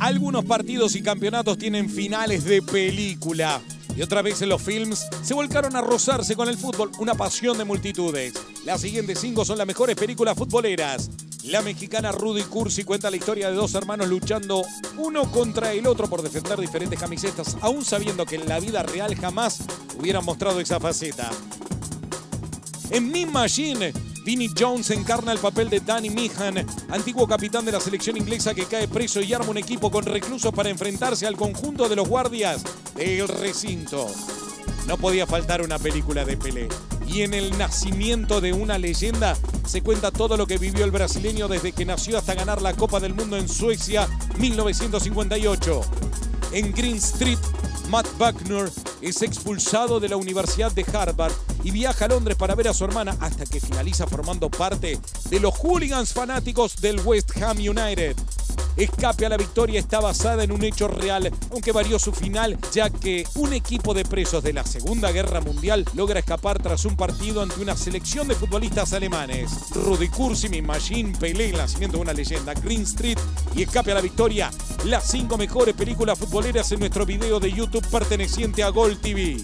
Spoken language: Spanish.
Algunos partidos y campeonatos tienen finales de película. Y otra vez en los films se volcaron a rozarse con el fútbol, una pasión de multitudes. Las siguientes cinco son las mejores películas futboleras. La mexicana Rudy Cursi cuenta la historia de dos hermanos luchando uno contra el otro por defender diferentes camisetas, aún sabiendo que en la vida real jamás hubieran mostrado esa faceta. En Mean Machine, Vinnie Jones encarna el papel de Danny Meehan, antiguo capitán de la selección inglesa que cae preso y arma un equipo con reclusos para enfrentarse al conjunto de los guardias del recinto. No podía faltar una película de Pelé. Y en el nacimiento de una leyenda se cuenta todo lo que vivió el brasileño desde que nació hasta ganar la Copa del Mundo en Suecia 1958. En Green Street, Matt Buckner es expulsado de la Universidad de Harvard y viaja a Londres para ver a su hermana hasta que finaliza formando parte de los hooligans fanáticos del West Ham United. Escape a la victoria está basada en un hecho real, aunque varió su final, ya que un equipo de presos de la Segunda Guerra Mundial logra escapar tras un partido ante una selección de futbolistas alemanes. Rudy Cursi, Mi Machine, Pelé, el nacimiento de una leyenda, Green Street y Escape a la victoria, las cinco mejores películas futboleras en nuestro video de YouTube perteneciente a Gold TV.